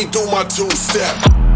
me do my two step.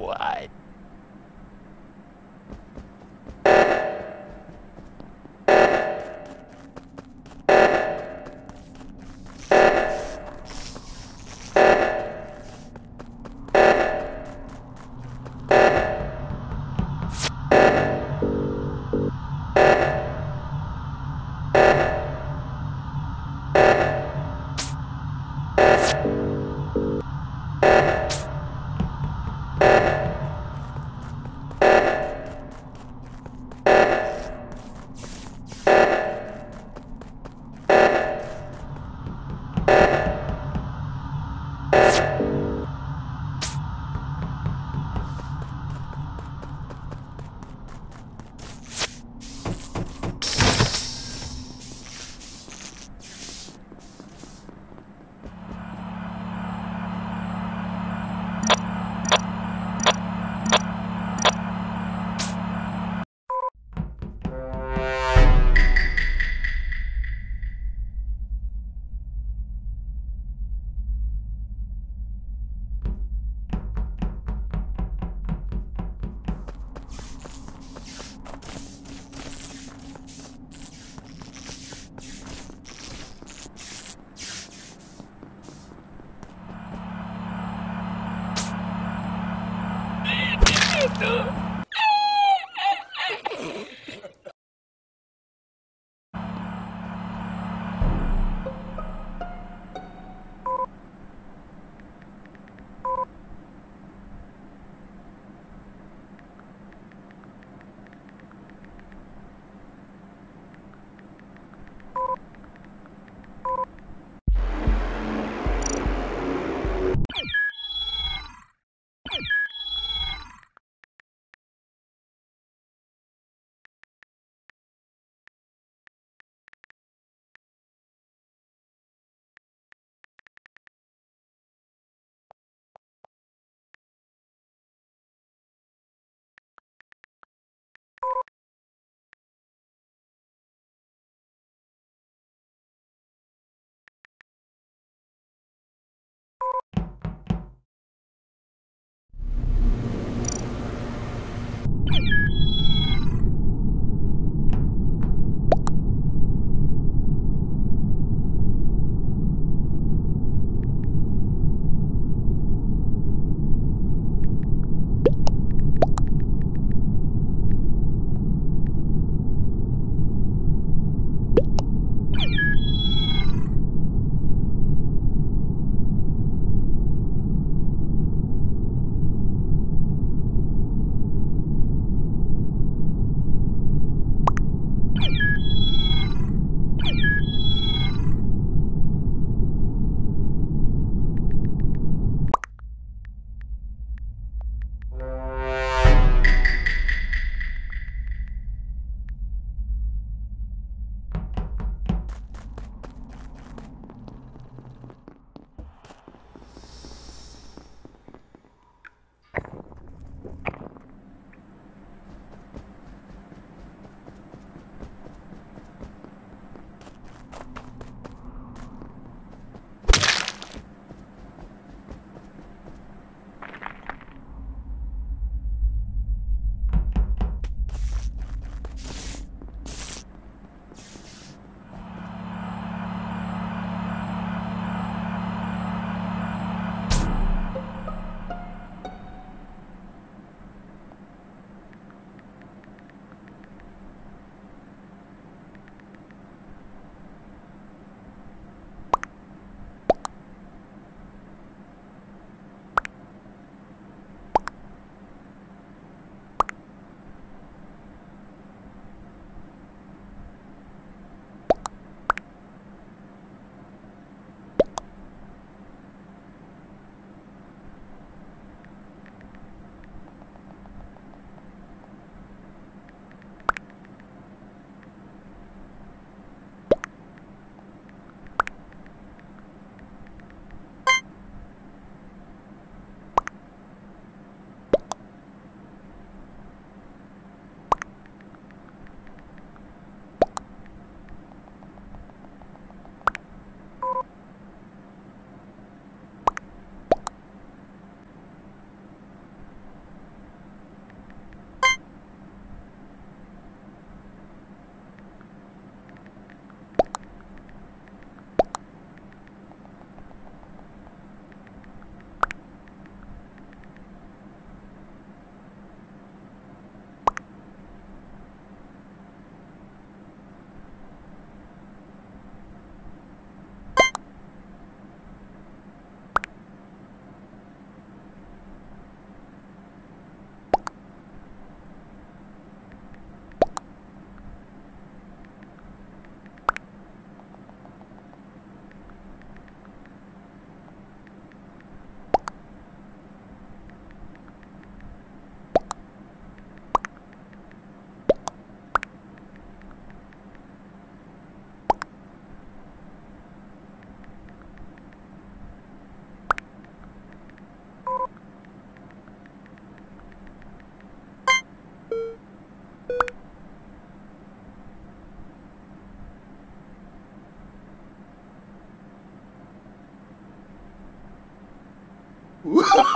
Yeah, Thank you.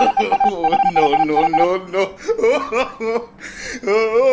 no, no, no, no.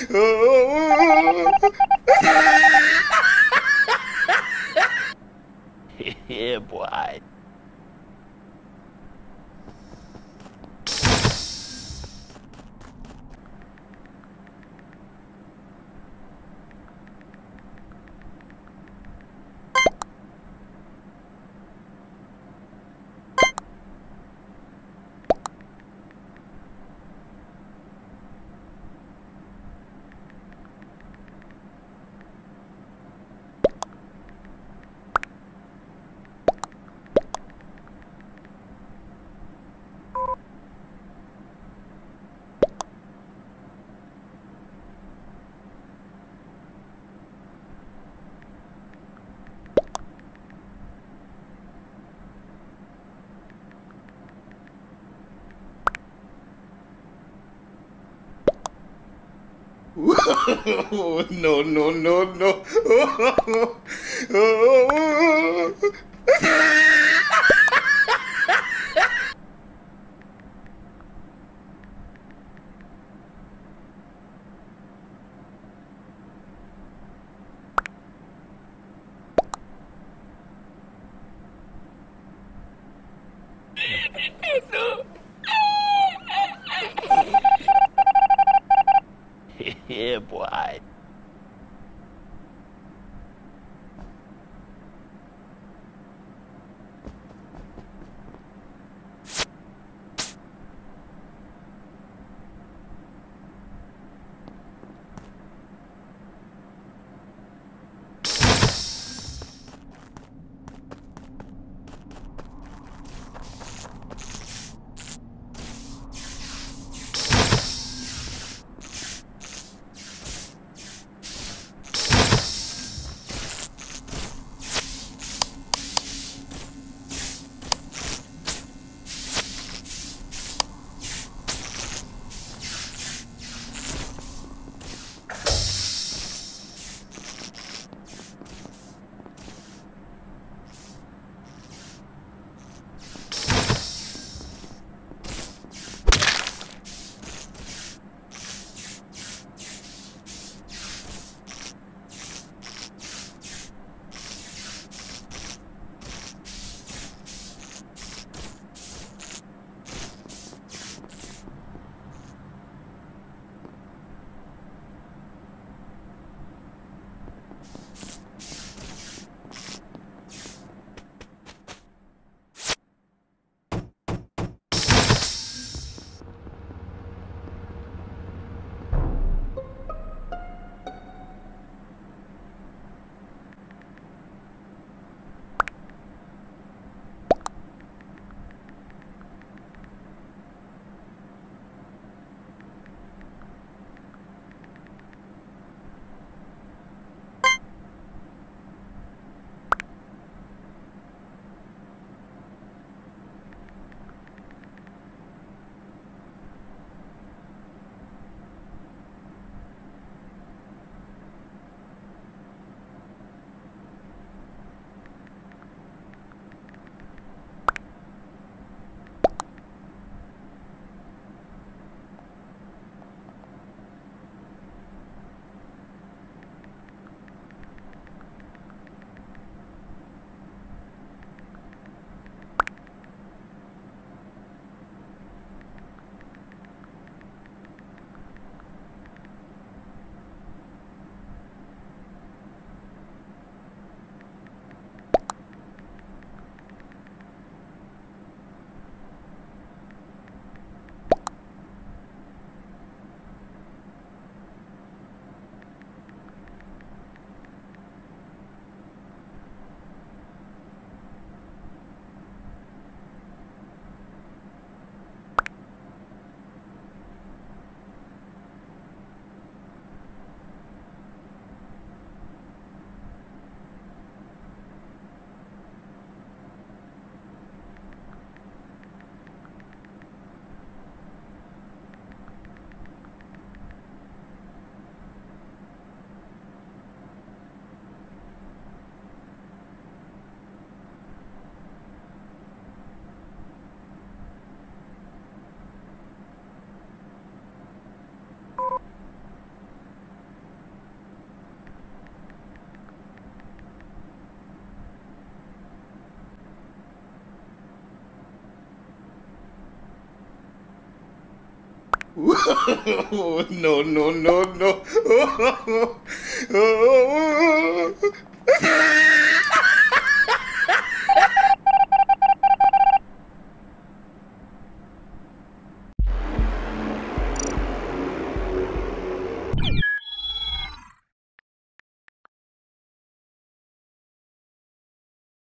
Yeah, boy. Oh, no, no, no, no. Oh, oh, oh. Yeah, boy. no, no, no, no.